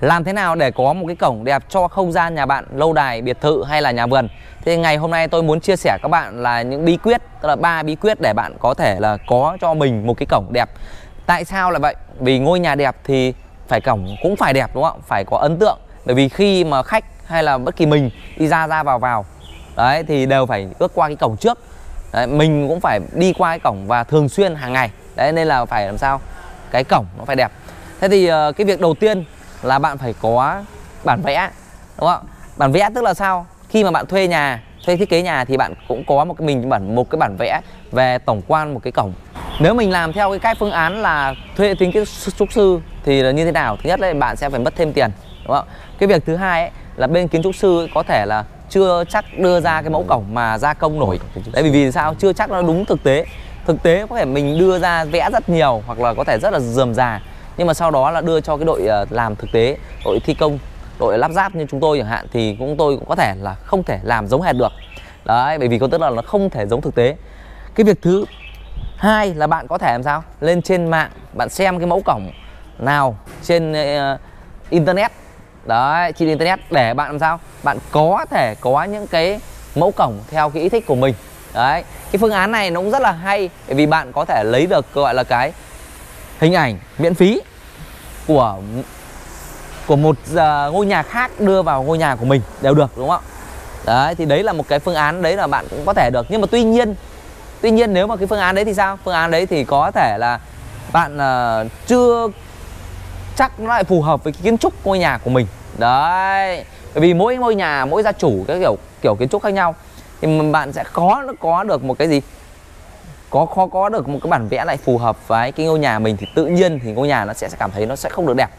làm thế nào để có một cái cổng đẹp cho không gian nhà bạn lâu đài biệt thự hay là nhà vườn? Thế ngày hôm nay tôi muốn chia sẻ các bạn là những bí quyết tức là ba bí quyết để bạn có thể là có cho mình một cái cổng đẹp. Tại sao là vậy? Vì ngôi nhà đẹp thì phải cổng cũng phải đẹp đúng không? Phải có ấn tượng. Bởi vì khi mà khách hay là bất kỳ mình đi ra ra vào vào đấy thì đều phải bước qua cái cổng trước. Đấy, mình cũng phải đi qua cái cổng và thường xuyên hàng ngày. Đấy nên là phải làm sao? Cái cổng nó phải đẹp. Thế thì ờ, cái việc đầu tiên là bạn phải có bản vẽ đúng không? Bản vẽ tức là sao? Khi mà bạn thuê nhà thuê thiết kế nhà thì bạn cũng có một cái mình bản một cái bản vẽ về tổng quan một cái cổng. Nếu mình làm theo cái cách phương án là thuê tính cái trúc sư thì là như thế nào? Thứ nhất là bạn sẽ phải mất thêm tiền đúng không? Cái việc thứ hai ấy, là bên kiến trúc sư có thể là chưa chắc đưa ra cái mẫu cổng mà gia công nổi. Đấy vì vì sao? Chưa chắc nó đúng thực tế. Thực tế có thể mình đưa ra vẽ rất nhiều hoặc là có thể rất là dườm già nhưng mà sau đó là đưa cho cái đội ờ, làm thực tế đội thi công đội lắp ráp như chúng tôi chẳng hạn thì cũng tôi cũng có thể là không thể làm giống hệt được. Đấy bởi vì có tức là nó không thể giống thực tế. Cái việc thứ hai là bạn có thể làm sao? Lên trên mạng bạn xem cái mẫu cổng nào trên uh, internet. Đấy trên internet để bạn làm sao? Bạn có thể có những cái mẫu cổng theo cái ý thích của mình. Đấy cái phương án này nó cũng rất là hay bởi vì bạn có thể lấy được gọi là cái hình ảnh miễn phí của của một uh, ngôi nhà khác đưa vào ngôi nhà của mình đều được đúng không ạ? Đấy thì đấy là một cái phương án đấy là bạn cũng có thể được. Nhưng mà tuy nhiên tuy nhiên nếu mà cái phương án đấy thì sao? Phương án đấy thì có thể là bạn uh, chưa chắc nó lại phù hợp với cái kiến trúc ngôi nhà của mình. Đấy bởi vì mỗi ngôi nhà mỗi gia chủ cái kiểu kiểu kiến trúc khác nhau. Thì bạn sẽ khó nó có được một cái gì? Có khó có được một cái bản vẽ lại phù hợp với cái ngôi nhà mình thì tự nhiên thì ngôi nhà nó sẽ cảm thấy nó sẽ không được đẹp.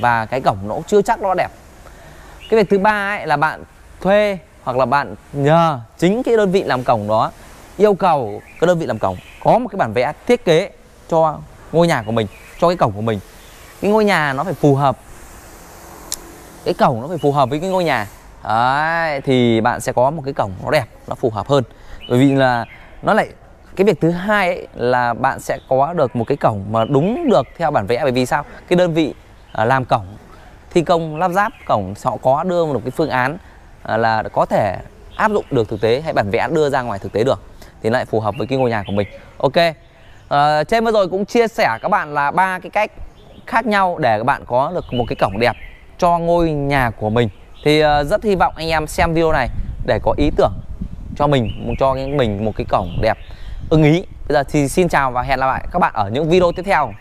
Và cái cổng nó cũng chưa chắc nó đẹp. Cái việc thứ ba ấy là bạn thuê hoặc là bạn nhờ chính cái đơn vị làm cổng đó yêu cầu cái đơn vị làm cổng có một cái bản vẽ thiết kế cho ngôi nhà của mình cho cái cổng của mình. Cái ngôi nhà nó phải phù hợp cái cổng nó phải phù hợp với cái ngôi nhà. Đấy, thì bạn sẽ có một cái cổng nó đẹp nó phù hợp hơn. Bởi vì là nó lại cái việc thứ hai ấy là bạn sẽ có được một cái cổng mà đúng được theo bản vẽ bởi vì sao? Cái đơn vị à, làm cổng thi công lắp ráp cổng họ có đưa một cái phương án à, là có thể áp dụng được thực tế hay bản vẽ đưa ra ngoài thực tế được thì lại phù hợp với cái ngôi nhà của mình. Ok à, trên vừa rồi cũng chia sẻ các bạn là ba cái cách khác nhau để các bạn có được một cái cổng đẹp cho ngôi nhà của mình. Thì uh, rất hy vọng anh em xem video này để có ý tưởng cho mình cho mình một cái cổng đẹp ưng ý. Bây giờ thì xin chào và hẹn gặp lại các bạn ở những video tiếp theo.